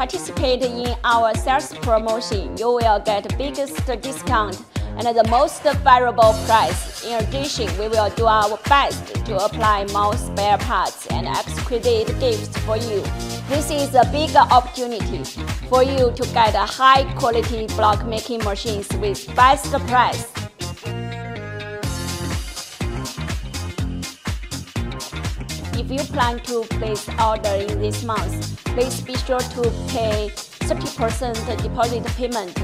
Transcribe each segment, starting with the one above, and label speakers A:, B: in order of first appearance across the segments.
A: participate in our sales promotion, you will get the biggest discount and the most favorable price. In addition, we will do our best to apply more spare parts and exquisite gifts for you. This is a big opportunity for you to get high quality block making machines with best price. If you plan to place order in this month, please be sure to pay 30% deposit payment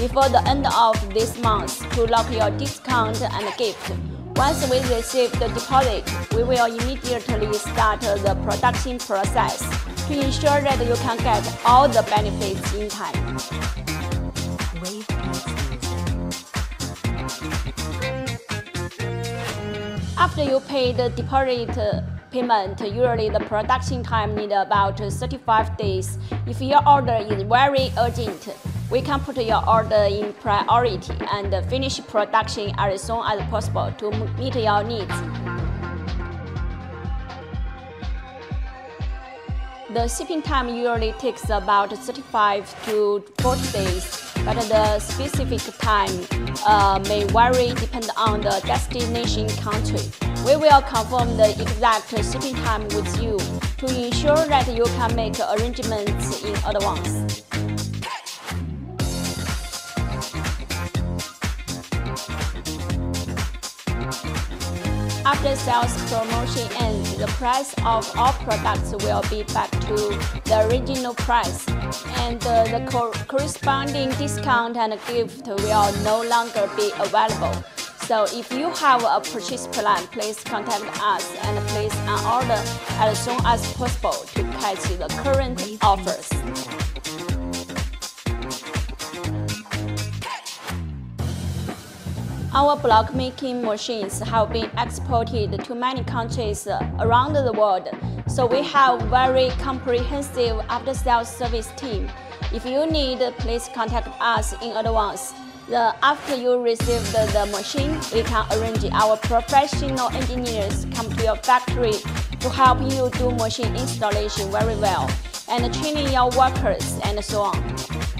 A: before the end of this month to lock your discount and gift. Once we receive the deposit, we will immediately start the production process to ensure that you can get all the benefits in time. After you pay the deposit payment, usually the production time need about 35 days. If your order is very urgent, we can put your order in priority and finish production as soon as possible to meet your needs. The shipping time usually takes about 35 to 40 days, but the specific time uh, may vary depending on the destination country. We will confirm the exact shipping time with you to ensure that you can make arrangements in advance. After sales promotion ends, the price of all products will be back to the original price, and uh, the co corresponding discount and gift will no longer be available. So if you have a purchase plan, please contact us and place an order as soon as possible to catch the current offers. Our block making machines have been exported to many countries around the world, so we have very comprehensive after-sales service team. If you need, please contact us in advance. The, after you receive the, the machine, we can arrange our professional engineers come to your factory to help you do machine installation very well and training your workers and so on.